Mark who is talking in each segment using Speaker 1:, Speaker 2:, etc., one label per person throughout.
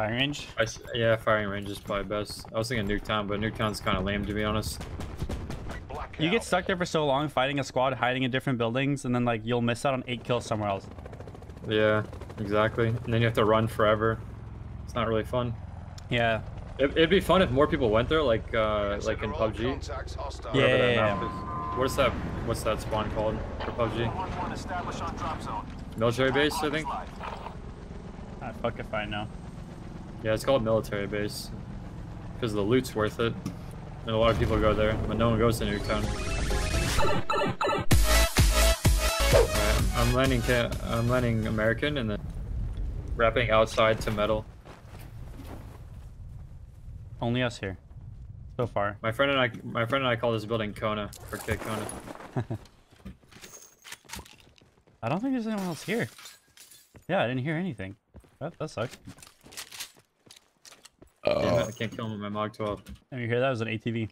Speaker 1: Firing range?
Speaker 2: I s yeah, firing range is probably best. I was thinking Nuketown, but Nuketown's kind of lame to be honest.
Speaker 1: You get stuck there for so long fighting a squad, hiding in different buildings, and then like you'll miss out on eight kills somewhere else.
Speaker 2: Yeah, exactly. And then you have to run forever. It's not really fun.
Speaker 1: Yeah.
Speaker 2: It, it'd be fun if more people went there, like uh, like in PUBG.
Speaker 1: Yeah,
Speaker 2: wherever
Speaker 1: yeah, yeah.
Speaker 2: What's that? What's that spawn called for PUBG? Military base, I think.
Speaker 1: Ah, fuck if I know.
Speaker 2: Yeah, it's called military base because the loot's worth it, and a lot of people go there, but no one goes to Nuketown. Alright, I'm landing. I'm landing American, and then wrapping outside to metal.
Speaker 1: Only us here. So far.
Speaker 2: My friend and I, my friend and I call this building Kona for Kid Kona.
Speaker 1: I don't think there's anyone else here. Yeah, I didn't hear anything. That, that sucks.
Speaker 2: Damn it, I can't kill him with my Mog 12.
Speaker 1: And you hear that was an ATV.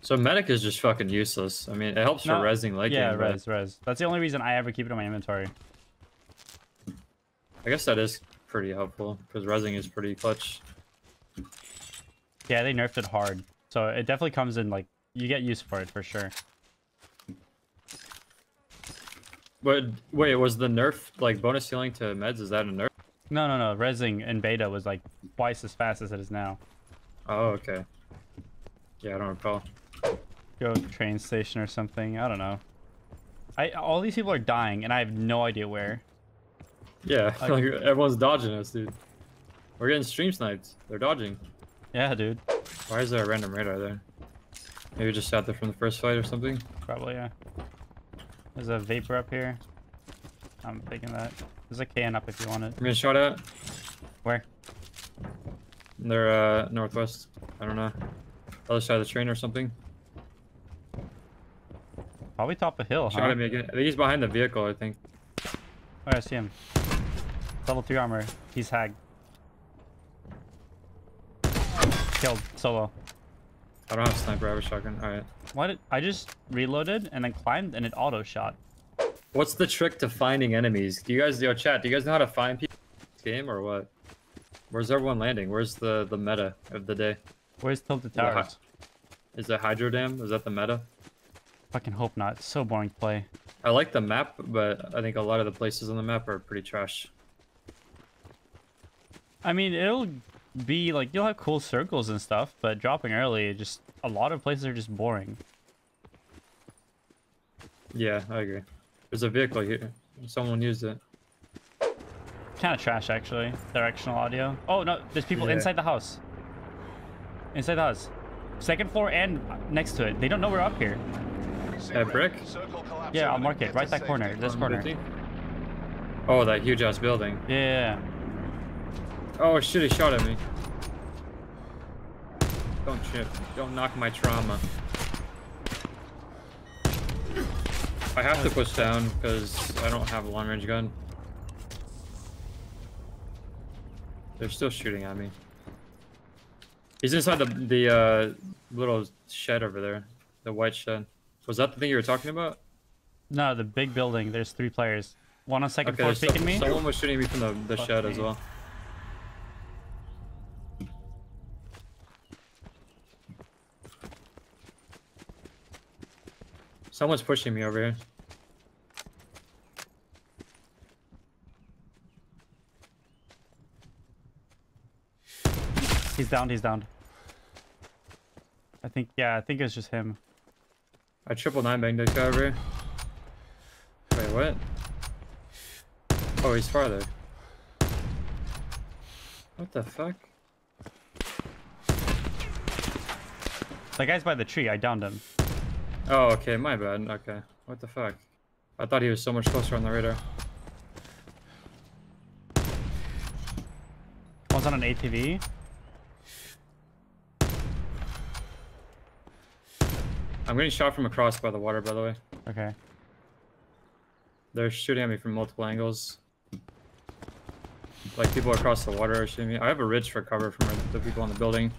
Speaker 2: So medic is just fucking useless. I mean, it helps
Speaker 1: No,
Speaker 2: for resing like
Speaker 1: yeah,
Speaker 2: game,
Speaker 1: res, res. That's the only reason I ever keep it in my inventory.
Speaker 2: I guess that is pretty helpful because resing is pretty clutch.
Speaker 1: Yeah, they nerfed it hard. So it definitely comes in like you get used for it for sure.
Speaker 2: But wait, was the nerf like bonus healing to meds? Is that a nerf?
Speaker 1: No, no, no. Resing in beta was like twice as fast as it is now.
Speaker 2: Oh, okay. Yeah, I don't recall.
Speaker 1: Go train station or something. I don't know. I all these people are dying and I have no idea where.
Speaker 2: Yeah,
Speaker 1: I-
Speaker 2: like everyone's dodging us, dude. We're getting stream sniped. They're dodging.
Speaker 1: Yeah, dude.
Speaker 2: Why is there a random radar there? Maybe just sat there from the first fight or something.
Speaker 1: Probably yeah. There's a vapor up here. I'm taking that. There's a can up if you want it.
Speaker 2: I'm getting shot at.
Speaker 1: Where?
Speaker 2: They're uh northwest. I don't know. Other side of the train or something.
Speaker 1: Probably top of hill,
Speaker 2: Shot
Speaker 1: huh?
Speaker 2: me again. I think he's behind the vehicle. I think.
Speaker 1: Oh, I see him. Level 3 armor. He's hag. Killed. Solo.
Speaker 2: I don't have a sniper. I have a shotgun. All right.
Speaker 1: Why did I just reloaded and then climbed and it auto shot?
Speaker 2: What's the trick to finding enemies? Do you guys, yo, chat? Do you guys know how to find people in this game or what? Where's everyone landing? Where's the the meta of the day?
Speaker 1: Where's Tilted Towers?
Speaker 2: Is it Hydro Dam? Is that the meta?
Speaker 1: Fucking hope not. It's so boring to play.
Speaker 2: I like the map, but I think a lot of the places on the map are pretty trash.
Speaker 1: I mean, it'll be like you'll have cool circles and stuff, but dropping early, just a lot of places are just boring.
Speaker 2: Yeah, I agree. There's a vehicle here. Someone used it.
Speaker 1: Kind of trash actually. Directional audio. Oh no, there's people
Speaker 2: Yeah.
Speaker 1: inside the house. Inside the house. Second floor and next to it. They don't know we're up here.
Speaker 2: At brick?
Speaker 1: Yeah, I'll mark it. Right that corner. This corner.
Speaker 2: Oh, that huge ass building.
Speaker 1: Yeah, yeah, yeah.
Speaker 2: Oh shit, he shot at me. Don't chip. Don't knock my trauma. I have to push down because I don't have a long range gun. They're still shooting at me. He's inside the the uh, little shed over there, the white shed. Was that the thing you were talking about?
Speaker 1: No, the big building. There's three players. One on second floor
Speaker 2: there's so-
Speaker 1: peeking me.
Speaker 2: Someone was shooting me from the, the
Speaker 1: Fuck
Speaker 2: shed as well. Someone's pushing me over here.
Speaker 1: He's down. He's down. I think. Yeah, I think it's just him.
Speaker 2: I triple nine banged this guy over here. Wait, what? Oh, he's farther. What the fuck?
Speaker 1: That guy's by the tree. I downed him.
Speaker 2: Oh, okay, my bad. Okay. What the fuck? I thought he was so much closer on the radar.
Speaker 1: One's on an ATV.
Speaker 2: I'm getting shot from across by the water, by the way.
Speaker 1: Okay.
Speaker 2: They're shooting at me from multiple angles. Like people across the water are shooting me. I have a ridge for cover from the people on the building.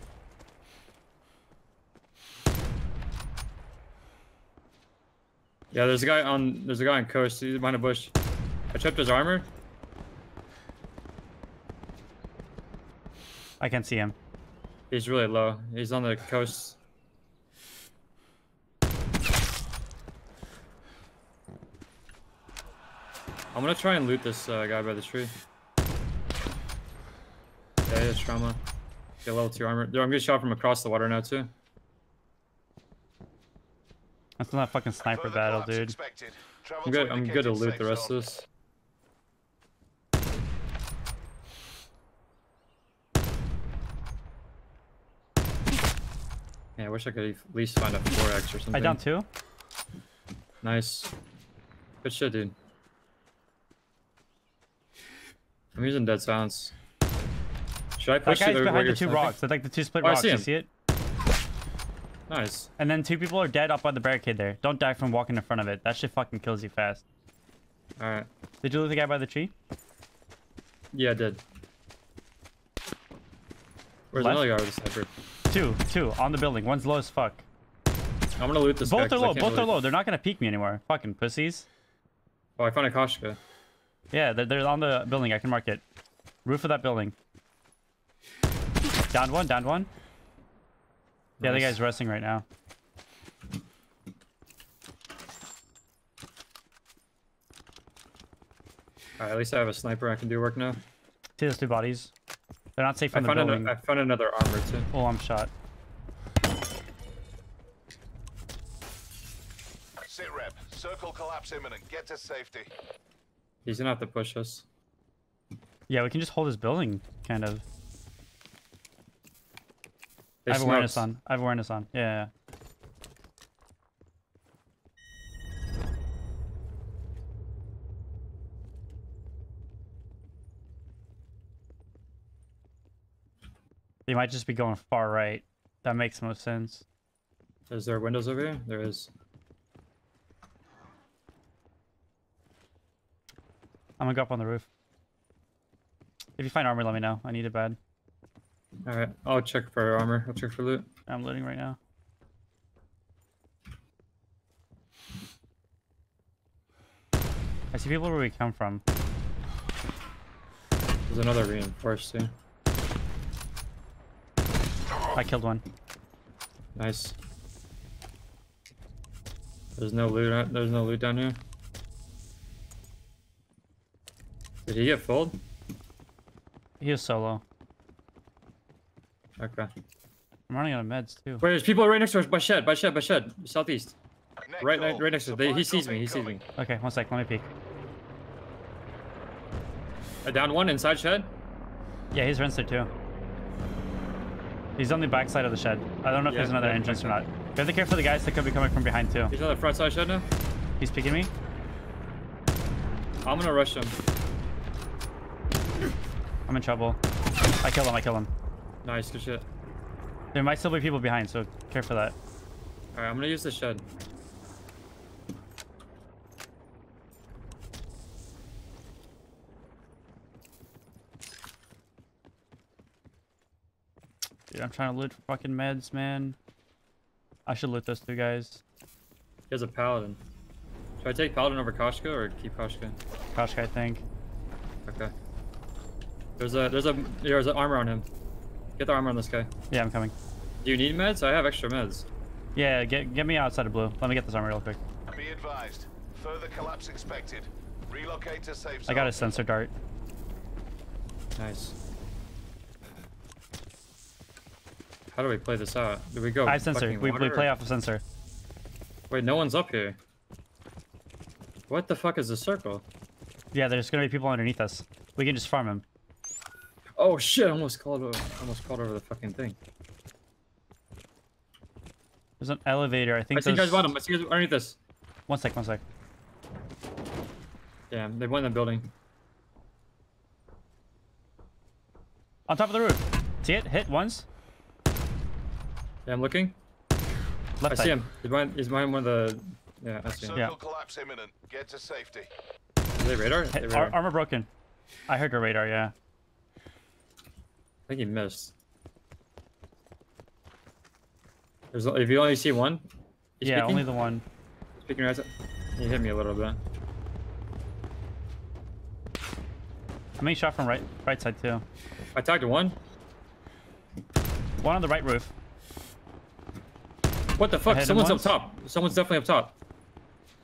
Speaker 2: Yeah, there's a guy on there's a guy on coast. He's behind a bush. I chipped his armor.
Speaker 1: I can't see him.
Speaker 2: He's really low. He's on the coast. I'm gonna try and loot this uh, guy by the tree. Yeah, he has trauma. Get level 2 armor. Dude, I'm getting shot from across the water now, too.
Speaker 1: That's not a fucking sniper battle, dude.
Speaker 2: I'm good. I'm good to loot the rest
Speaker 3: zone.
Speaker 2: of this. Yeah, I wish I could at least find a 4x or something.
Speaker 1: I down two.
Speaker 2: Nice. Good shit, dude. I'm using dead silence. Should I
Speaker 1: That
Speaker 2: push
Speaker 1: guy's
Speaker 2: it where
Speaker 1: behind the two rocks. They're like the two split
Speaker 2: Oh, I
Speaker 1: rocks.
Speaker 2: see
Speaker 1: You see it?
Speaker 2: Nice.
Speaker 1: And then two people are dead up by the barricade there. Don't die from walking in front of it. That shit fucking kills you fast.
Speaker 2: Alright.
Speaker 1: Did you loot the guy by the tree?
Speaker 2: Yeah, I did. Where's
Speaker 1: Left?
Speaker 2: another guy with a sniper?
Speaker 1: Two, two on the building. One's low as fuck.
Speaker 2: I'm gonna loot this.
Speaker 1: Both are
Speaker 2: 'cause I
Speaker 1: low. Both are low. They're not gonna peek me anymore. Fucking pussies.
Speaker 2: Oh, I found a Koshka.
Speaker 1: Yeah, they're, they're on the building. I can mark it. Roof of that building. Down one. Down one. Yeah, the
Speaker 2: Nice.
Speaker 1: guy's resting right now.
Speaker 2: Alright, at least I have a sniper. I can do work now.
Speaker 1: See those two bodies? They're not safe
Speaker 2: I
Speaker 1: from the
Speaker 2: found,
Speaker 1: building.
Speaker 2: another, I found another armor too.
Speaker 1: Oh, I'm shot.
Speaker 3: Sit rep. Circle collapse imminent. Get to safety.
Speaker 2: He's gonna have to push us.
Speaker 1: Yeah, we can just hold this building, kind of.
Speaker 2: They
Speaker 1: I have awareness
Speaker 2: smoked.
Speaker 1: on. I have awareness on. Yeah, yeah. They might just be going far right. That makes most sense.
Speaker 2: Is there windows over here? There is.
Speaker 1: I'm gonna go up on the roof. If you find armor, let me know. I need it bad.
Speaker 2: Alright, I'll check for armor. I'll check for loot.
Speaker 1: I'm looting right now. I see people where we come from.
Speaker 2: There's another reinforced too.
Speaker 1: I killed one.
Speaker 2: Nice. There's no loot. There's no loot down here. Did he get fooled?
Speaker 1: He was solo.
Speaker 2: Okay.
Speaker 1: I'm running out of meds too.
Speaker 2: Wait, there's people right next to us. By shed. By shed. By shed. Southeast.
Speaker 3: Net
Speaker 2: Right,
Speaker 3: call.
Speaker 2: right, right next to. They, he sees me. He sees me.
Speaker 1: Okay, one sec. Let me peek.
Speaker 2: I down one inside shed.
Speaker 1: Yeah, he's rinsed it too. He's on the back side of the shed. I don't know if
Speaker 2: Yeah,
Speaker 1: there's another
Speaker 2: yeah,
Speaker 1: entrance or not. We have to care for the guys that could be coming from behind too.
Speaker 2: He's on the front side shed now.
Speaker 1: He's picking me.
Speaker 2: I'm gonna rush him.
Speaker 1: I'm in trouble. I kill him. I kill him.
Speaker 2: Nice, good shit.
Speaker 1: There might still be people behind, so care for that.
Speaker 2: Alright, I'm gonna use the shed.
Speaker 1: Dude, I'm trying to loot fucking meds, man. I should loot those two guys.
Speaker 2: He has a paladin. Should I take paladin over Koshka or keep Koshka?
Speaker 1: Koshka, I think.
Speaker 2: Okay. There's a there's a there's an armor on him. Get the armor on this guy.
Speaker 1: Yeah, I'm coming.
Speaker 2: Do you need meds? I have extra meds.
Speaker 1: Yeah, get get me outside of blue. Let me get this armor real quick.
Speaker 3: Be advised. Further collapse expected. Relocate to safe zone.
Speaker 1: I got a sensor dart.
Speaker 2: Nice. How do we play this out? Do we go?
Speaker 1: I sensor.
Speaker 2: fucking
Speaker 1: We, we play
Speaker 2: or-
Speaker 1: off of sensor.
Speaker 2: Wait, no one's up here. What the fuck is the circle?
Speaker 1: Yeah, there's gonna be people underneath us. We can just farm him.
Speaker 2: Oh shit! I almost called over. Almost called over the fucking thing.
Speaker 1: There's an elevator. I think.
Speaker 2: I see you
Speaker 1: those-
Speaker 2: guys bottom. I see you guys underneath this.
Speaker 1: One sec. One sec.
Speaker 2: Damn, they went in the building.
Speaker 1: On top of the roof. See it? Hit once.
Speaker 2: Yeah, I'm looking.
Speaker 1: Left
Speaker 2: I
Speaker 1: side.
Speaker 2: see him. He's behind. He's behind one of the. Yeah, I see him.
Speaker 3: Circle
Speaker 1: Yeah.
Speaker 3: collapse imminent. Get to safety.
Speaker 2: Is they radar? They
Speaker 1: Hit,
Speaker 2: radar.
Speaker 1: ar- armor broken. I heard your radar. Yeah.
Speaker 2: I think he missed. There's if you only see one. He's
Speaker 1: yeah,
Speaker 2: peeking?
Speaker 1: only the one.
Speaker 2: Speaking right. side. He hit me a little bit.
Speaker 1: I'm being shot from right right side too.
Speaker 2: I tagged one.
Speaker 1: One on the right roof.
Speaker 2: What the fuck? Someone's up top. Someone's definitely up top.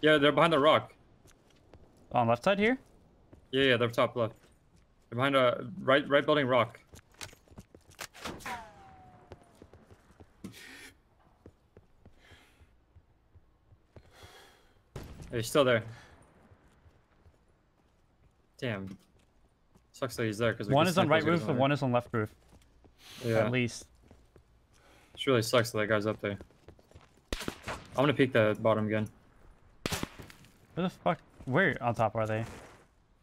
Speaker 2: Yeah, they're behind the rock.
Speaker 1: On left side here.
Speaker 2: Yeah, yeah, they're top left. They're behind a right, right building rock. He's still there. Damn. Sucks that he's there because
Speaker 1: One is on right roof and one is on left roof.
Speaker 2: Yeah,
Speaker 1: At least.
Speaker 2: it really sucks that that guy's up there. I'm gonna peek the bottom again.
Speaker 1: Where the fuck? Where on top are they?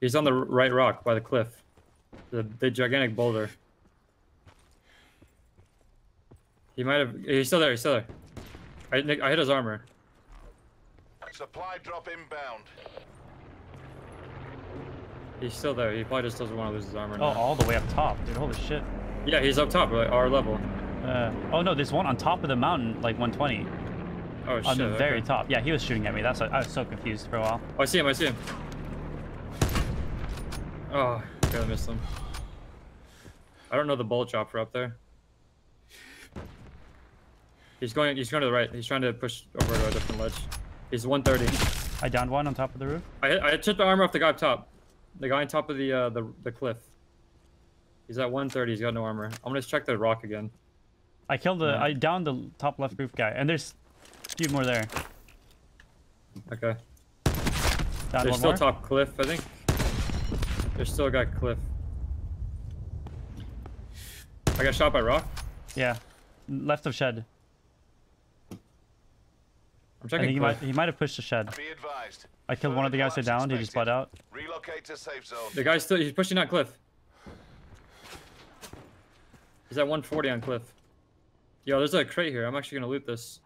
Speaker 2: He's on the right rock by the cliff. The the gigantic boulder. He might have. He's still there. He's still there. I I hit his armor.
Speaker 3: Supply drop inbound.
Speaker 2: He's still there. He probably just doesn't want to lose his armor.
Speaker 1: Oh,
Speaker 2: now.
Speaker 1: all the way up top, dude. Holy shit.
Speaker 2: Yeah, he's up top, like our level.
Speaker 1: Uh, oh no, there's one on top of the mountain, like 120,
Speaker 2: Oh
Speaker 1: on
Speaker 2: shit.
Speaker 1: the very
Speaker 2: okay.
Speaker 1: top. Yeah, he was shooting at me. That's why I was so confused for a while.
Speaker 2: Oh, I see him. I see him. Oh, God, I missed him. I don't know the bullet chopper up there. He's going. He's going to the right. He's trying to push over to a different ledge. He's 130.
Speaker 1: I downed one on top of the roof.
Speaker 2: I I took the armor off the guy up top. The guy on top of the uh, the the cliff. He's at 130. He's got no armor. I'm gonna check the rock again.
Speaker 1: I killed the.
Speaker 2: Yeah.
Speaker 1: I downed the top left roof guy, and there's a few more there.
Speaker 2: Okay.
Speaker 1: Down
Speaker 2: There's still
Speaker 1: more.
Speaker 2: top cliff, I think. There's still a guy cliff. I got shot by rock.
Speaker 1: Yeah, left of shed.
Speaker 2: I'm
Speaker 1: I
Speaker 2: checking
Speaker 1: think he might. He might have pushed the shed.
Speaker 3: Be advised.
Speaker 1: I killed one of the guys that
Speaker 3: Further
Speaker 1: downed. He just bled out.
Speaker 3: Relocate to safe zone.
Speaker 2: The guy's still. He's pushing that cliff. He's at 140 on cliff. Yo, there's a crate here. I'm actually gonna loot this.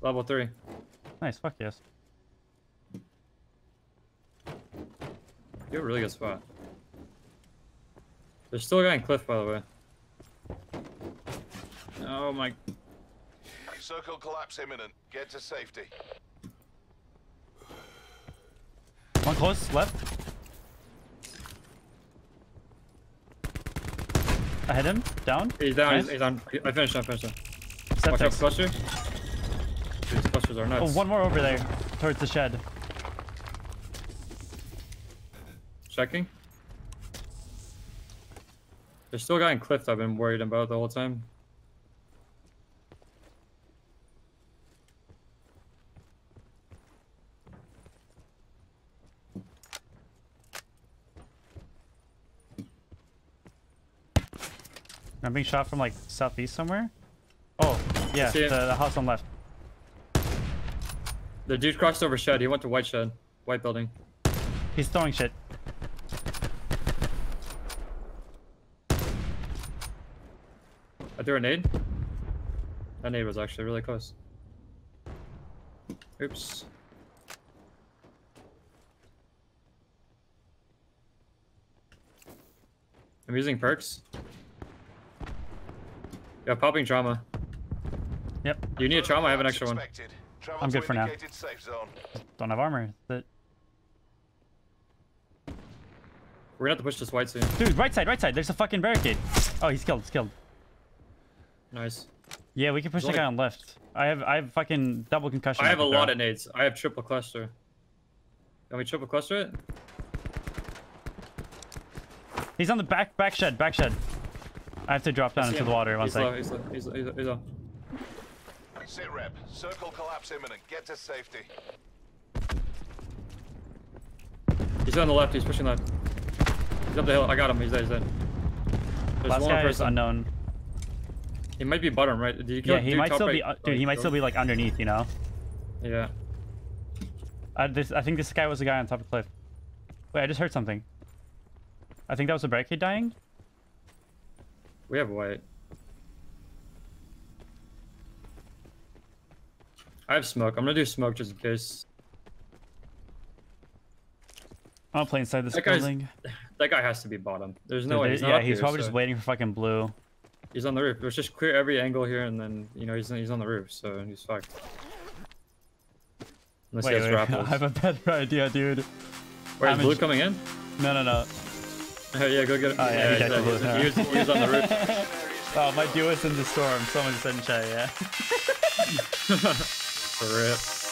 Speaker 2: Level three.
Speaker 1: Nice. Fuck yes.
Speaker 2: You have a really good spot. There's still a guy in cliff, by the way. Oh my.
Speaker 3: Circle collapse imminent. Get to safety.
Speaker 1: One close left. I hit him. Down.
Speaker 2: He's down.
Speaker 1: Nice.
Speaker 2: He's, he's on. I finished. him, I finished. him.
Speaker 1: Step
Speaker 2: Watch out,
Speaker 1: text.
Speaker 2: cluster. These clusters are
Speaker 1: Oh,
Speaker 2: nuts.
Speaker 1: one more over there, towards the shed.
Speaker 2: Checking. There's still a guy in cliff I've been worried about the whole time.
Speaker 1: I'm being shot from like southeast somewhere. Oh, yeah, the, the house on left.
Speaker 2: The dude crossed over shed. He went to white shed. White building.
Speaker 1: He's throwing shit.
Speaker 2: I threw a nade. That nade was actually really close. Oops. I'm using perks. Yeah, popping trauma.
Speaker 1: Yep,
Speaker 2: you need a trauma? I have an extra one.
Speaker 1: I'm good for now.
Speaker 3: indicated Safe zone.
Speaker 1: don't have armor. That
Speaker 2: We're gonna have to push this white soon.
Speaker 1: dude, right side, right side. There's a fucking barricade. Oh, he's killed. He's killed.
Speaker 2: Nice.
Speaker 1: Yeah, we can push
Speaker 2: There's
Speaker 1: the guy on left. I have I have fucking double concussion.
Speaker 2: I
Speaker 1: I
Speaker 2: have a
Speaker 1: can
Speaker 2: lot of nades. I have triple cluster. Can we triple cluster it?
Speaker 1: He's on the back back shed, back shed. I have to drop down into
Speaker 2: him.
Speaker 1: the water. One
Speaker 2: he's low,
Speaker 1: sec.
Speaker 2: he's low, he's low, he's low, he's low.
Speaker 3: Sit rep. Circle collapse imminent. Get to safety.
Speaker 2: He's on the left. He's pushing left. He's up the hill. I got him. He's dead. He's dead. There's
Speaker 1: Last
Speaker 2: one
Speaker 1: guy is unknown.
Speaker 2: He might be bottom right. Did you kill
Speaker 1: Yeah, he
Speaker 2: dude
Speaker 1: might still
Speaker 2: right?
Speaker 1: be. Uh, dude,
Speaker 2: Oh,
Speaker 1: he might still be like underneath. You know.
Speaker 2: Yeah.
Speaker 1: I, this, I think this guy was the guy on top of the cliff. Wait, I just heard something. I think that was a barricade dying.
Speaker 2: We have white. I have smoke. I'm gonna do smoke just in case.
Speaker 1: I'm gonna play inside this
Speaker 2: That
Speaker 1: building.
Speaker 2: That guy has to be bottom. There's no
Speaker 1: Dude,
Speaker 2: way. He's not
Speaker 1: yeah, he's
Speaker 2: here,
Speaker 1: probably
Speaker 2: so-
Speaker 1: just waiting for fucking blue.
Speaker 2: He's on the roof. Let's just clear every angle here, and then you know he's he's on the roof, so he's fucked. Unless
Speaker 1: Wait,
Speaker 2: he has
Speaker 1: wait, I have a better idea, dude.
Speaker 2: Wait, is blue coming in?
Speaker 1: No, no, no.
Speaker 2: Oh yeah, go get him.
Speaker 1: Oh, yeah,
Speaker 2: yeah, he,
Speaker 1: blue,
Speaker 2: he, was, he was on the roof.
Speaker 1: Oh, my duo is in the storm. Someone said in chat, yeah.
Speaker 2: Rip.